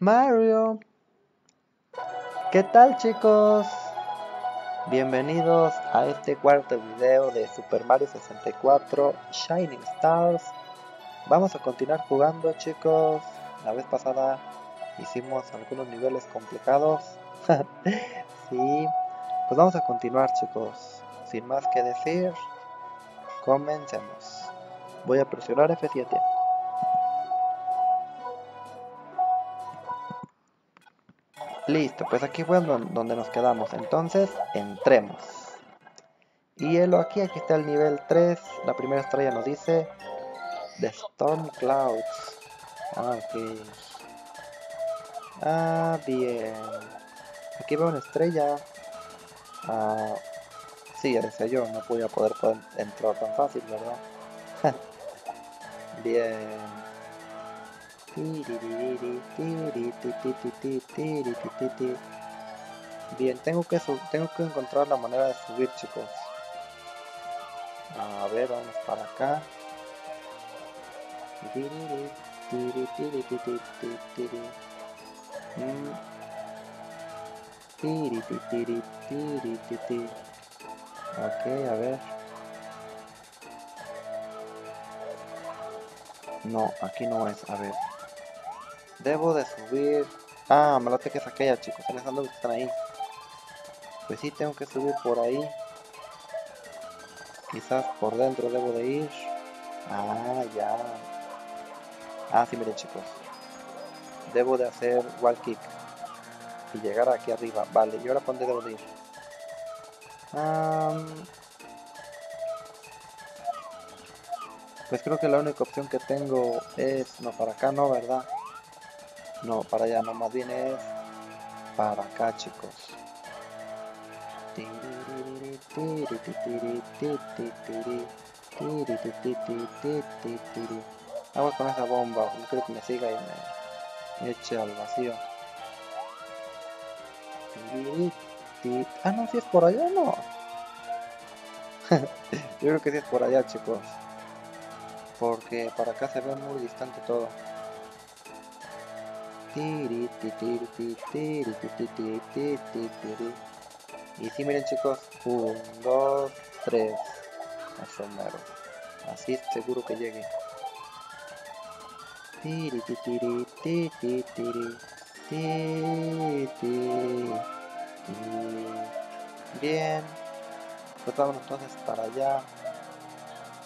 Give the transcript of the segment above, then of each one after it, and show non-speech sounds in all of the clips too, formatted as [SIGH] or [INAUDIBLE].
Mario. ¿Qué tal chicos? Bienvenidos a este cuarto video de Super Mario 64 Shining Stars. Vamos a continuar jugando chicos. La vez pasada hicimos algunos niveles complicados. [LAUGHS] sí, pues vamos a continuar chicos. Sin más que decir, comencemos. Voy a presionar F7. Listo, pues aquí fue donde nos quedamos. Entonces, entremos. Y hielo aquí, aquí está el nivel 3. La primera estrella nos dice The Storm Clouds. Ah. Ah, bien. Aquí veo una estrella. Ah, sí, ya yo, no voy a poder, poder entrar tan fácil, ¿verdad? [LAUGHS] bien. Bien, tengo que tengo que encontrar la manera de subir, chicos. A ver, vamos para acá. Ok, a ver. No, aquí no es, a ver. Debo de subir... Ah, me late que es aquella, chicos. En esa que están ahí. Pues sí, tengo que subir por ahí. Quizás por dentro debo de ir. Ah, ya. Ah, sí, miren, chicos. Debo de hacer wall kick. Y llegar aquí arriba. Vale, ¿y ahora dónde debo de ir? pues creo que la única opción que tengo es... No, para acá no, ¿verdad? No, para allá no, más bien es para acá, chicos. Hago con esa bomba, no creo que me siga y me eche al vacío. Ah, no, si es por allá, no. [LAUGHS] Yo creo que si es por allá, chicos. Porque para acá se ve muy distante todo. Y si miren chicos, 1, 2, 3. Así seguro que llegue. Bien. Pues vamos entonces para allá.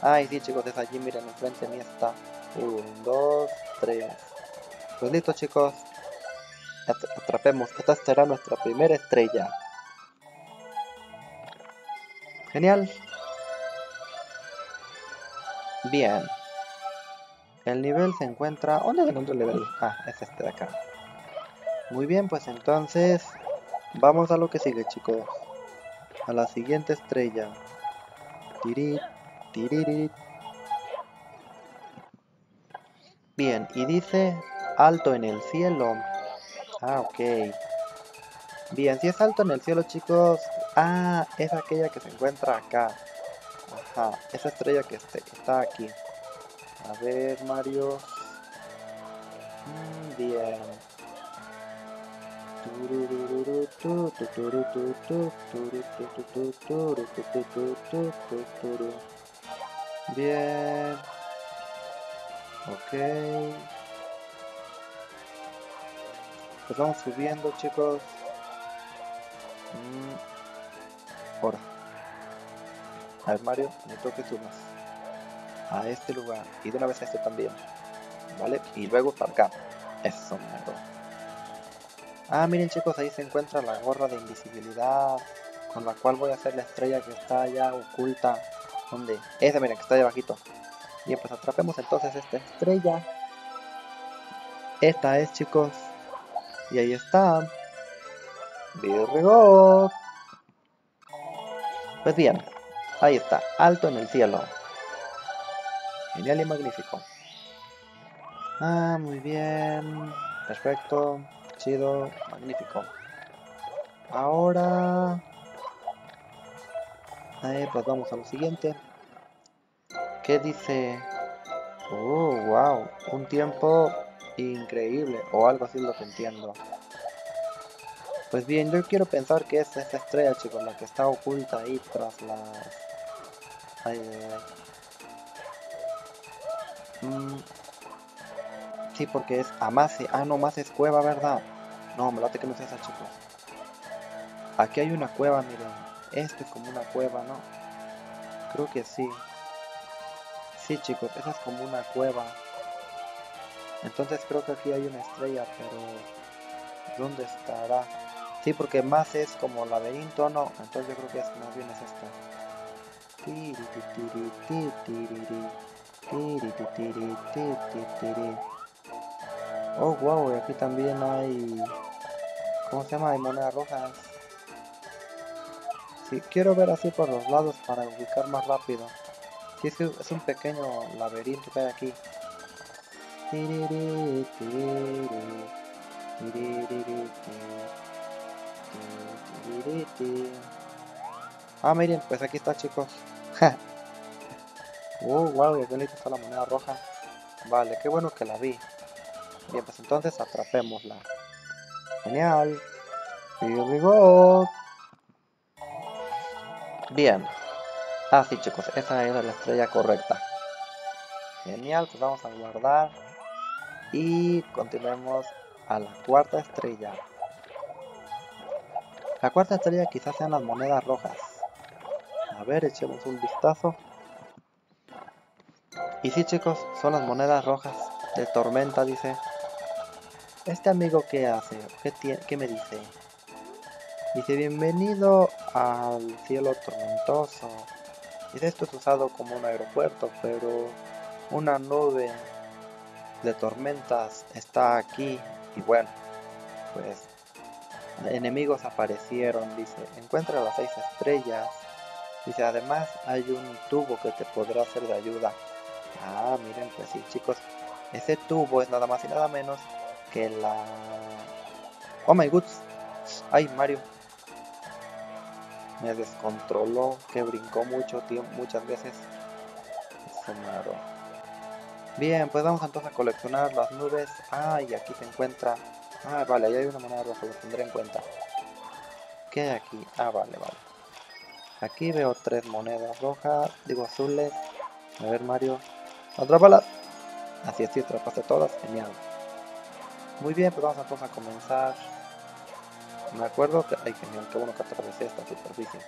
Ay, sí chicos, es allí, miren, enfrente mí está. 1, 2, 3. Pues listo chicos, atrapemos, esta será nuestra primera estrella. Genial. Bien. El nivel se encuentra... ¿Dónde es el nivel? Ah, es este de acá. Muy bien, pues entonces... Vamos a lo que sigue, chicos. A la siguiente estrella. Tirit, tiririt. Bien, y dice alto en el cielo. Ah, ok. Bien, si es alto en el cielo, chicos. Ah, es aquella que se encuentra acá. Ajá, esa estrella que este, está aquí. A ver, Mario. bien. Bien. Ok. Pues vamos subiendo, chicos. Mm. Ahora. A ver, Mario, necesito que subas. A este lugar. Y de una vez a este también. ¿Vale? Y luego para acá. Eso, mero. Ah, miren chicos, ahí se encuentra la gorra de invisibilidad. Con la cual voy a hacer la estrella que está allá oculta. ¿Dónde? Esa, miren, que está ahí abajito. Bien, pues atrapemos entonces esta estrella. Esta es, chicos, y ahí está. Virgo. Pues bien, ahí está, alto en el cielo. Genial y magnífico. Ah, muy bien. Perfecto. Chido. Magnífico. Ahora... Ahí, pues vamos a lo siguiente. ¿Qué dice? Oh, wow. Un tiempo Increíble, o algo así lo que entiendo. Pues bien, yo quiero pensar que es esta estrella, chicos, la que está oculta ahí tras las... Ay. Mm. Sí, porque es Amase. Ah, no, más es cueva, ¿verdad? No, me late que no es esa, chicos. Aquí hay una cueva, miren. Esto es como una cueva, ¿no? Creo que sí. Sí, chicos, esa es como una cueva. Entonces creo que aquí hay una estrella, pero... ¿Dónde estará? Sí, porque más es como laberinto, ¿no? Entonces yo creo que es, más bien es esta. Oh, wow, y aquí también hay... ¿Cómo se llama? Hay monedas rojas. Sí, quiero ver así por los lados para ubicar más rápido. Sí, es, es un pequeño laberinto que hay aquí. Ah, miren, pues aquí está, chicos. [LAUGHS] oh, wow, y aquí está la moneda roja. Vale, qué bueno que la vi. Bien, pues entonces atrapémosla. Genial. Here we go. Bien. Ah, chicos, esa era la estrella correcta. Genial, pues vamos a guardar. Y continuemos a la cuarta estrella. La cuarta estrella quizás sean las monedas rojas. A ver, echemos un vistazo. Y sí chicos, son las monedas rojas de tormenta, dice. ¿Este amigo qué hace? ¿Qué, ¿Qué me dice? Dice, bienvenido al cielo tormentoso. Dice, esto es usado como un aeropuerto, pero una nube de tormentas está aquí. Y bueno, pues enemigos aparecieron, dice, encuentra las seis estrellas. Dice, además hay un tubo que te podrá ser de ayuda. Ah, miren, pues sí, chicos, ese tubo es nada más y nada menos que la... Oh my god. Ay, Mario. Me descontroló, que brincó mucho, tío, muchas veces. Bien, pues vamos entonces a coleccionar las nubes. Ah, aquí se encuentra Ah, vale, ahí hay una moneda roja, lo tendré en cuenta. ¿Qué hay aquí? Ah, vale, vale. Aquí veo tres monedas rojas, digo azules. A ver, Mario. Atrápalas. Así es, sí, atrapaste todas. Genial. Muy bien, pues vamos entonces a comenzar. Me acuerdo que... Ay, genial, qué bueno que atravesé esta superficie.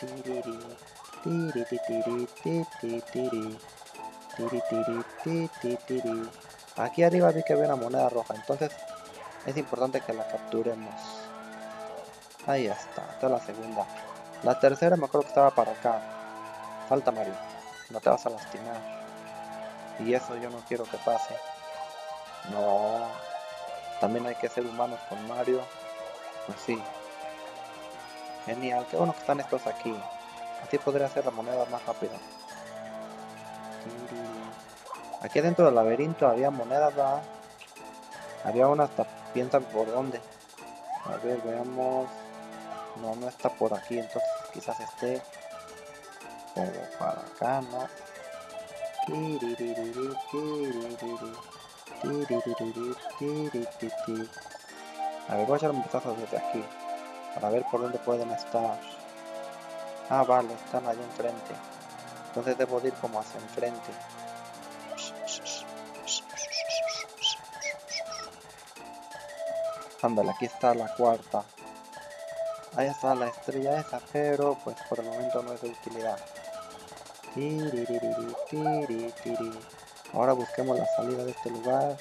Tiriri, tiri, tiri, tiri, Aquí arriba vi que había una moneda roja, entonces es importante que la capturemos. Ahí está, esta es la segunda. La tercera me acuerdo que estaba para acá. Falta Mario, no te vas a lastimar. Y eso yo no quiero que pase. No, también hay que ser humanos con Mario. Pues sí. Genial, qué bueno que están estos aquí. Así podría hacer la moneda más rápida. Aquí dentro del laberinto había monedas, Había unas piensan por dónde. A ver, veamos. No, no está por aquí, entonces quizás esté como para acá, ¿no? A ver, voy a echar un vistazo desde aquí para ver por dónde pueden estar. Ah, vale, están allá enfrente. Entonces debo ir como hacia enfrente. Ándale, aquí está la cuarta. Ahí está la estrella esa, pero pues por el momento no es de utilidad. Ahora busquemos la salida de este lugar.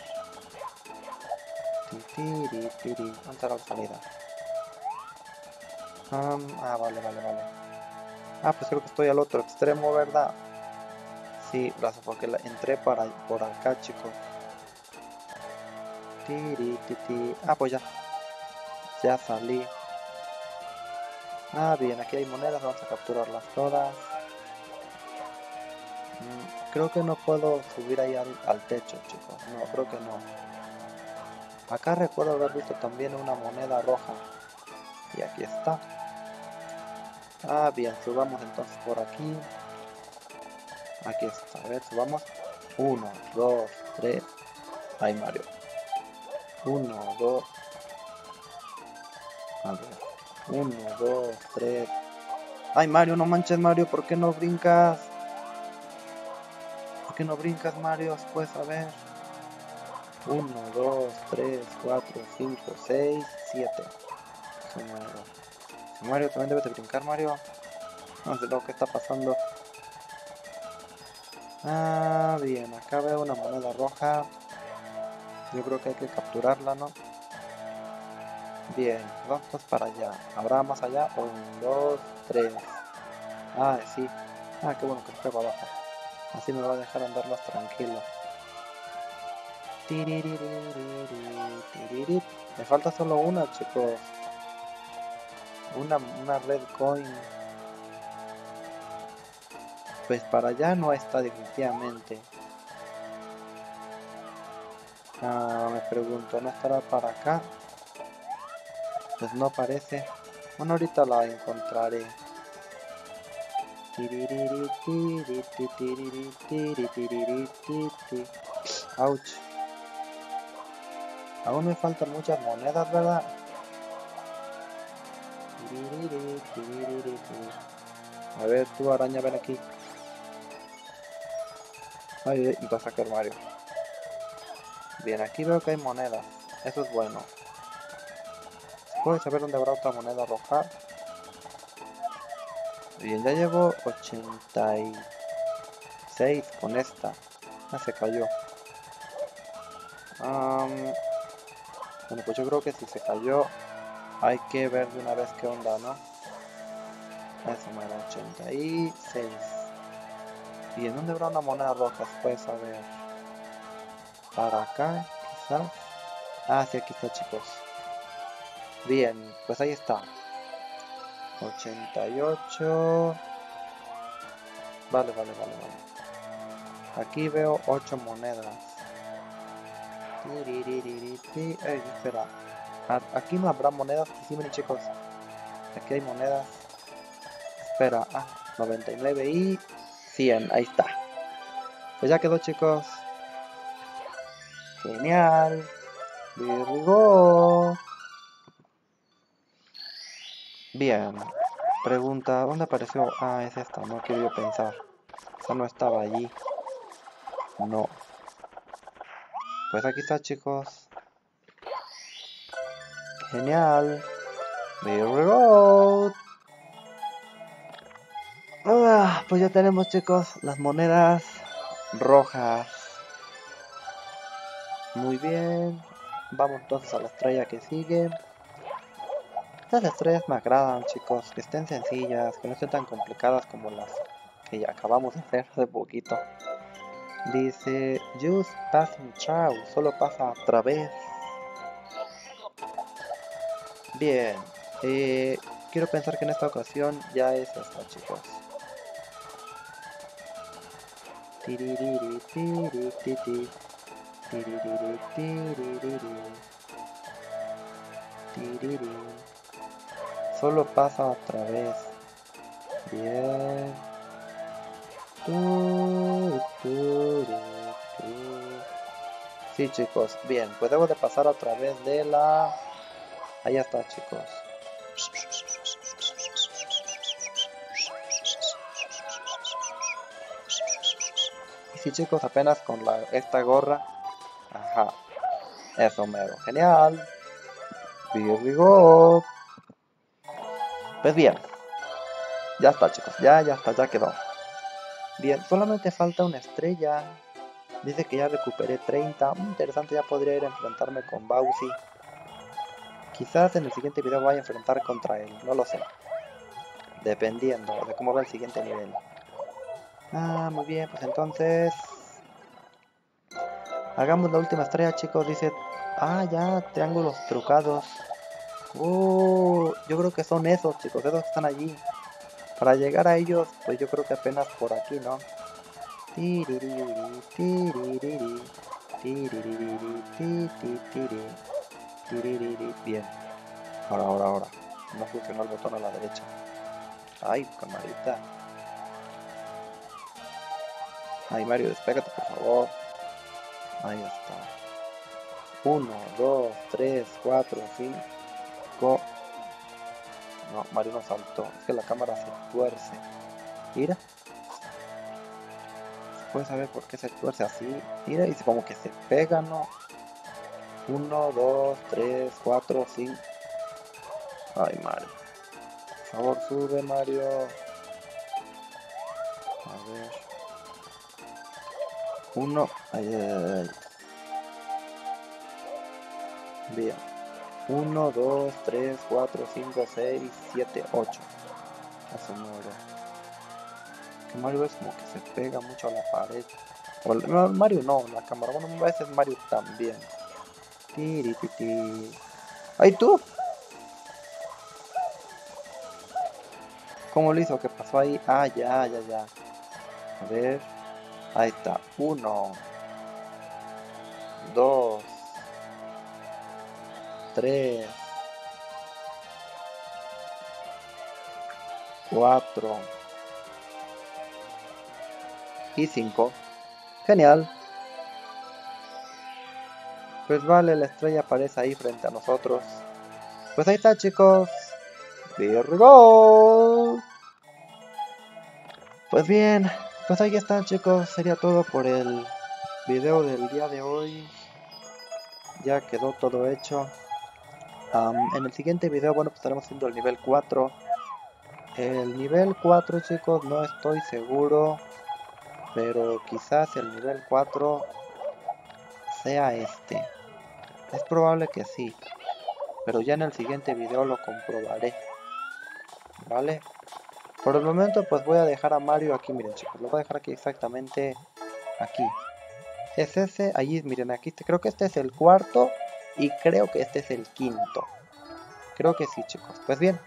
¿Dónde está la salida? ah, vale, vale, vale. Ah, pues creo que estoy al otro extremo, ¿verdad? Sí, gracias, porque entré para, por acá, chicos. Ah, pues ya. Ya salí. Ah, bien, aquí hay monedas, vamos a capturarlas todas. Mm, creo que no puedo subir ahí al, techo, chicos. No, creo que no. Acá recuerdo haber visto también una moneda roja. Y aquí está. Ah, bien, subamos entonces por aquí. Aquí está, a ver, subamos. Uno, dos, tres, Ay, Mario. Uno, dos. A ver. Uno, dos, tres. Ay, Mario, no manches, Mario. ¿Por qué no brincas? ¿Por qué no brincas, Mario? Pues a ver. Uno, dos, tres, cuatro, cinco, seis, siete. Mario. Mario, también debes de brincar, Mario. No sé lo que está pasando. Ah, bien, acá veo una moneda roja. Yo creo que hay que capturarla, ¿no? Bien, vamos para allá. ¿Habrá más allá? Un, dos, tres. Ah, sí. Ah, qué bueno que esté para abajo. Así me va a dejar andar más tranquilo. Me falta solo una, chicos. Una, una red coin. Pues para allá no está definitivamente. Ah, me pregunto, ¿no estará para acá? Pues no parece. Bueno, ahorita la encontraré. Ouch. Aún me faltan muchas monedas, ¿verdad? A ver, tú araña, ven aquí. Ay, y va a sacar Mario. Bien, aquí veo que hay monedas. Eso es bueno. ¿Puedes saber dónde habrá otra moneda roja? Bien, ya llevo 86 con esta. Ah, se cayó. bueno, pues yo creo que si se cayó, hay que ver de una vez qué onda, ¿no? Eso me da 86. ¿Y en dónde habrá una moneda roja? Puedes saber. Para acá, quizás. Ah, sí, aquí está, chicos. Bien, pues ahí está. 88. Vale, vale, vale, vale. Aquí veo 8 monedas. Ey, espera. Aquí no habrá monedas. Sí, miren, chicos. Aquí hay monedas. Espera. Ah, 99 y 100, ahí está. Pues ya quedó chicos. Genial. Virgo. Bien. Pregunta, ¿dónde apareció? Ah, es esta, no quiero pensar. Esa no estaba allí. No. Pues aquí está chicos. Genial. Virgo. Ah, pues ya tenemos chicos las monedas rojas. Muy bien. Vamos entonces a la estrella que sigue. Estas estrellas me agradan chicos, que estén sencillas, que no estén tan complicadas como las que ya acabamos de hacer hace poquito. Dice, just passing chao, solo pasa a través. Bien, eh, quiero pensar que en esta ocasión ya es esta chicos. Solo pasa otra vez. Bien. Sí, chicos. Bien, pues debo de pasar otra vez de la... Ahí está, chicos. sí chicos, apenas con la, esta gorra. Ajá. Eso mero. Genial. Here Pues bien. Ya está chicos. Ya, ya está. Ya quedó. Bien. Solamente falta una estrella. Dice que ya recuperé 30. Muy interesante. Ya podría ir a enfrentarme con Bowsy. Quizás en el siguiente video vaya a enfrentar contra él. No lo sé. Dependiendo de cómo va el siguiente nivel. Ah, muy bien, pues entonces... Hagamos la última estrella, chicos. Dice... Ah, ya, triángulos trucados. Uh, yo creo que son esos, chicos. Esos que están allí. Para llegar a ellos, pues yo creo que apenas por aquí, ¿no? Bien. Ahora, ahora, ahora. No funcionó el botón a la derecha. Ay, camarita. Ay, Mario, despégate, por favor. Ahí está. 1, 2, 3, 4, 5. No, Mario no saltó. Es que la cámara se tuerce. Mira. Se puede saber por qué se tuerce así. Mira, y como que se pega, ¿no? 1, 2, 3, 4, 5. Ay, Mario. Por favor, sube, Mario. A ver. 1. Ay, ay, ay. Bien. 1, 2, 3, 4, 5, 6, 7, 8. Eso no Que Mario es como que se pega mucho a la pared. O, no, Mario no, la cámara. Bueno, a veces Mario también. Tiri. ¡Ay, tú! ¿Cómo lo hizo? ¿Qué pasó ahí? Ah, ya, ya, ya. A ver. Ahí está. 1, 2, 3, 4 y 5. Genial. Pues vale, la estrella aparece ahí frente a nosotros. Pues ahí está chicos. Virgo. Pues bien, pues ahí está chicos. Sería todo por el video del día de hoy. Ya quedó todo hecho en el siguiente video, bueno, pues estaremos haciendo el nivel 4. El nivel 4, chicos, no estoy seguro. Pero quizás el nivel 4 sea este. Es probable que sí. Pero ya en el siguiente video lo comprobaré. ¿Vale? Por el momento pues voy a dejar a Mario aquí, miren chicos. Lo voy a dejar aquí exactamente aquí. Es ese, allí, miren aquí. Creo que este es el cuarto y creo que este es el quinto. Creo que sí, chicos. Pues bien.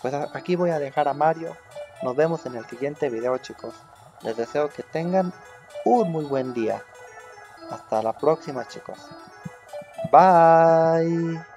Pues aquí voy a dejar a Mario. Nos vemos en el siguiente video, chicos. Les deseo que tengan un muy buen día. Hasta la próxima, chicos. Bye.